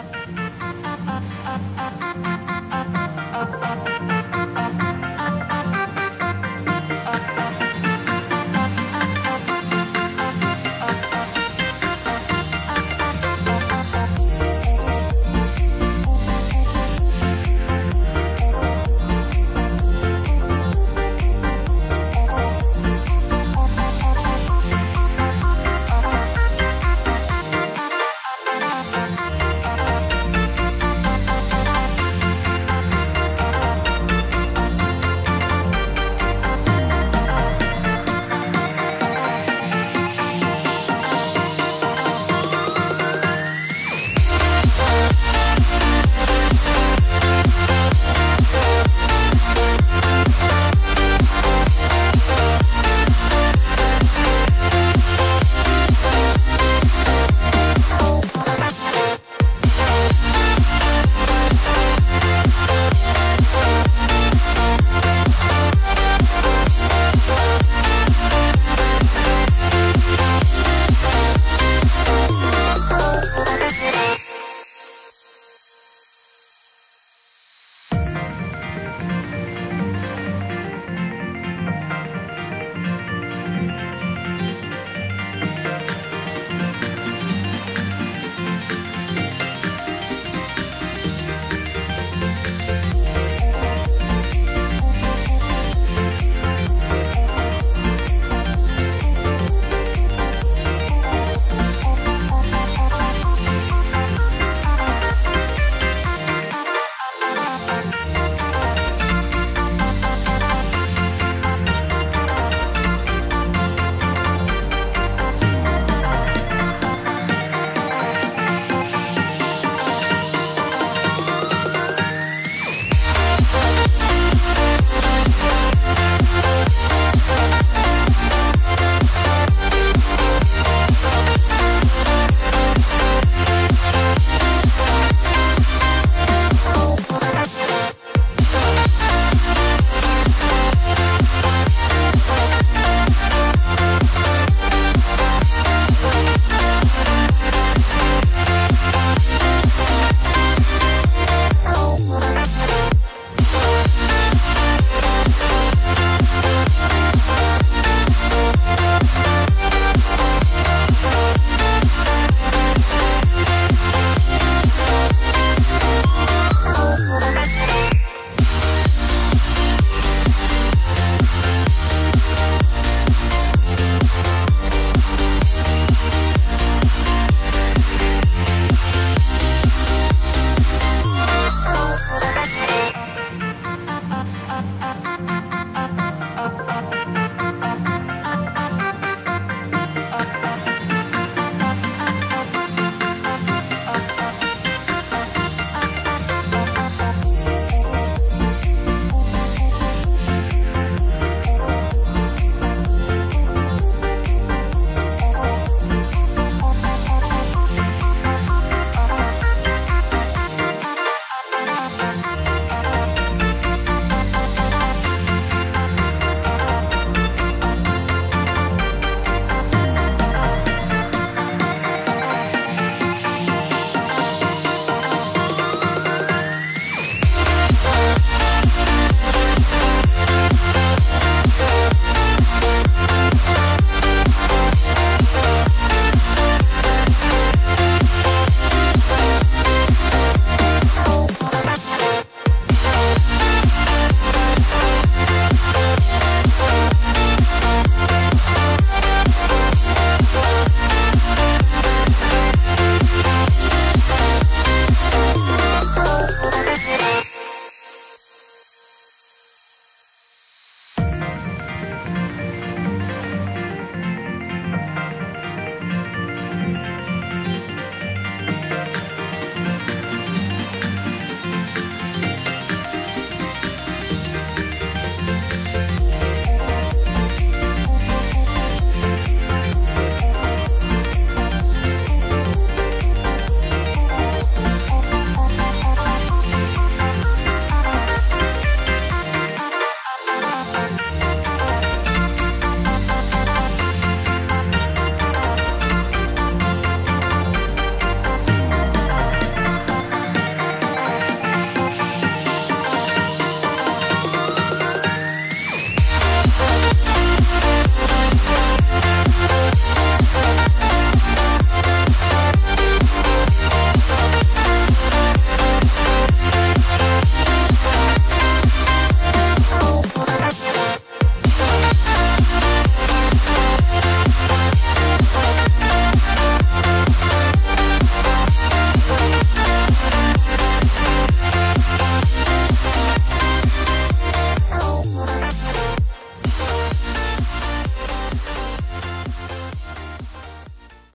ah, ah, ah,